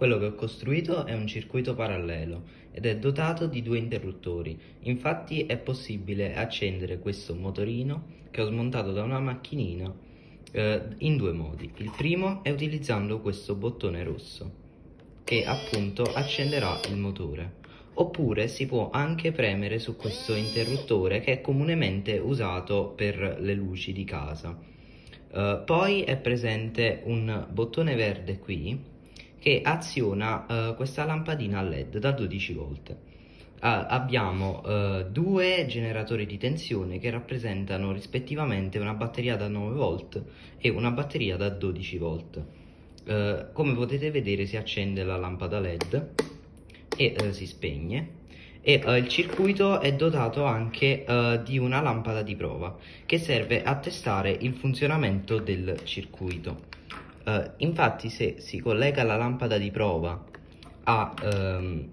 Quello che ho costruito è un circuito parallelo ed è dotato di due interruttori. Infatti è possibile accendere questo motorino che ho smontato da una macchinina eh, in due modi. Il primo è utilizzando questo bottone rosso che appunto accenderà il motore. Oppure si può anche premere su questo interruttore che è comunemente usato per le luci di casa. Uh, poi è presente un bottone verde qui che aziona uh, questa lampadina a led da 12 volt. Uh, abbiamo uh, due generatori di tensione che rappresentano rispettivamente una batteria da 9 volt e una batteria da 12 volt. Uh, come potete vedere si accende la lampada led e si spegne e il circuito è dotato anche di una lampada di prova che serve a testare il funzionamento del circuito. Uh, infatti se si collega la lampada di prova a, um,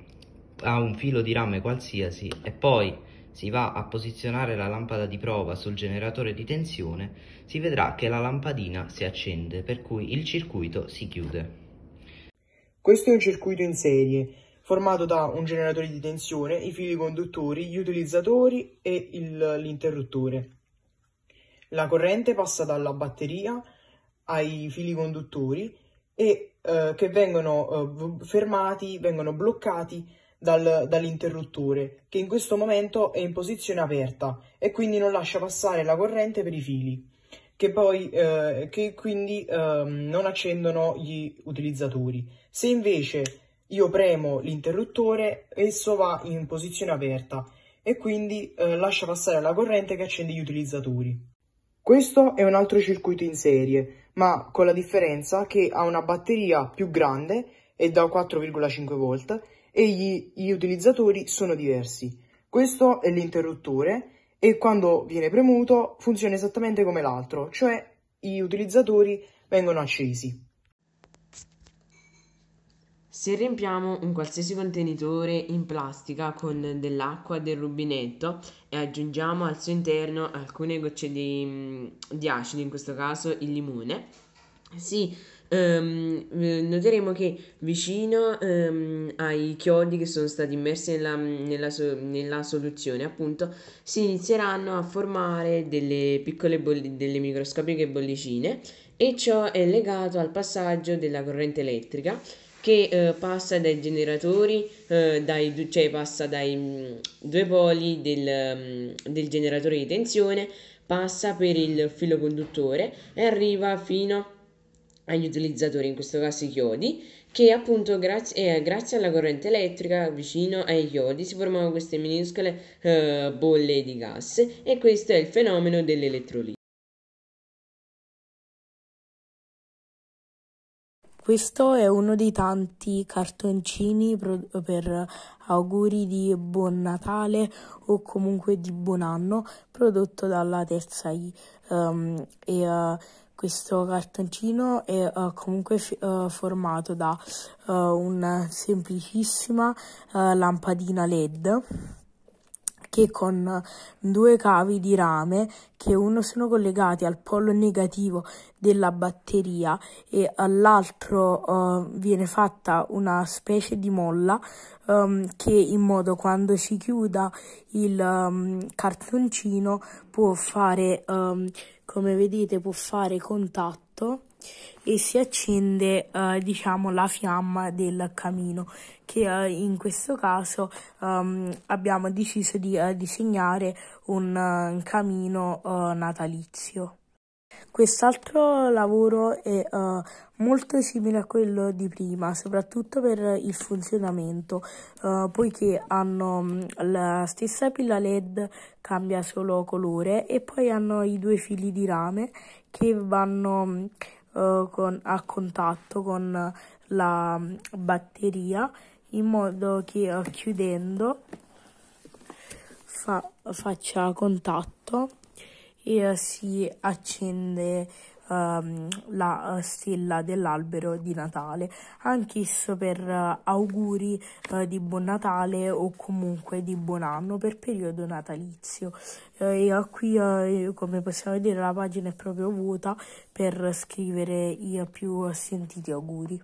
a, un filo di rame qualsiasi e poi si va a posizionare la lampada di prova sul generatore di tensione, si vedrà che la lampadina si accende, per cui il circuito si chiude. Questo è un circuito in serie, formato da un generatore di tensione, i fili conduttori, gli utilizzatori e l'interruttore. La corrente passa dalla batteria ai fili conduttori e eh, che vengono eh, fermati, vengono bloccati dal, dall'interruttore che in questo momento è in posizione aperta e quindi non lascia passare la corrente per i fili che poi eh, che quindi ehm, non accendono gli utilizzatori. Se invece io premo l'interruttore, esso va in posizione aperta e quindi eh, lascia passare la corrente che accende gli utilizzatori. Questo è un altro circuito in serie, ma con la differenza che ha una batteria più grande e da 4,5 volt e gli, gli utilizzatori sono diversi. Questo è l'interruttore e quando viene premuto funziona esattamente come l'altro, cioè gli utilizzatori vengono accesi. Se riempiamo un qualsiasi contenitore in plastica con dell'acqua del rubinetto e aggiungiamo al suo interno alcune gocce di, di acido, in questo caso il limone, sì, um, noteremo che vicino um, ai chiodi che sono stati immersi nella, nella, nella, soluzione, appunto, si inizieranno a formare delle piccole bolli, delle microscopiche bollicine e ciò è legato al passaggio della corrente elettrica che eh, passa dai generatori, eh, dai, cioè passa dai mm, due poli del, mm, del generatore di tensione, passa per il filo conduttore e arriva fino agli utilizzatori, in questo caso i chiodi, che appunto grazie, eh, grazie alla corrente elettrica vicino ai chiodi si formano queste minuscole eh, bolle di gas e questo è il fenomeno dell'elettrolisi. Questo è uno dei tanti cartoncini per auguri di buon Natale o comunque di buon anno prodotto dalla Terza I. Um, e, uh, questo cartoncino è uh, comunque uh, formato da una semplicissima lampadina LED che con due cavi di rame che uno sono collegati al polo negativo della batteria e all'altro uh, viene fatta una specie di molla um, che in modo quando si chiuda il um, cartoncino può fare um, come vedete può fare contatto e si accende uh, diciamo la fiamma del camino che uh, in questo caso um, abbiamo deciso di uh, disegnare un, un camino natalizio. Quest'altro lavoro è uh, molto simile a quello di prima, soprattutto per il funzionamento, poiché hanno mm, la stessa pilla LED, cambia solo colore e poi hanno i due fili di rame che vanno uh, con, a contatto con la batteria in modo che uh, chiudendo fa, faccia contatto e uh, si accende um, la stella dell'albero di Natale, anch'esso per uh, auguri uh, di buon Natale o comunque di buon anno per periodo natalizio. Uh, e qui, come possiamo vedere, la pagina è proprio vuota per scrivere i più sentiti auguri.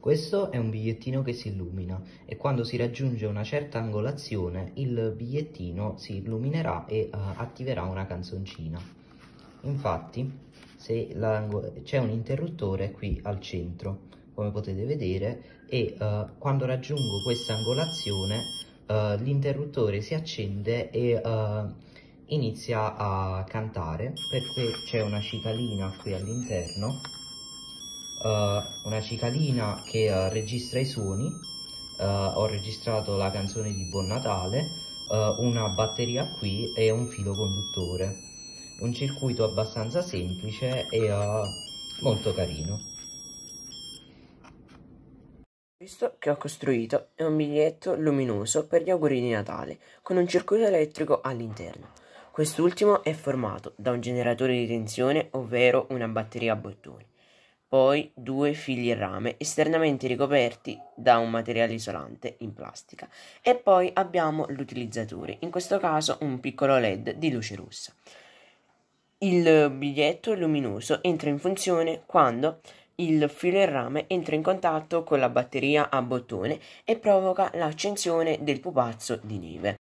Questo è un bigliettino che si illumina e quando si raggiunge una certa angolazione il bigliettino si illuminerà e uh, attiverà una canzoncina. Infatti c'è un interruttore qui al centro, come potete vedere, e uh, quando raggiungo questa angolazione uh, l'interruttore si accende e inizia a cantare perché c'è una cicalina qui all'interno uh, una cicalina che uh, registra i suoni, uh, ho registrato la canzone di Buon Natale, una batteria qui e un filo conduttore. Un circuito abbastanza semplice e molto carino. Questo che ho costruito è un biglietto luminoso per gli auguri di Natale, con un circuito elettrico all'interno. Quest'ultimo è formato da un generatore di tensione, ovvero una batteria a bottoni poi due fili rame esternamente ricoperti da un materiale isolante in plastica e poi abbiamo l'utilizzatore, in questo caso un piccolo led di luce rossa. Il biglietto luminoso entra in funzione quando il filo in rame entra in contatto con la batteria a bottone e provoca l'accensione del pupazzo di neve.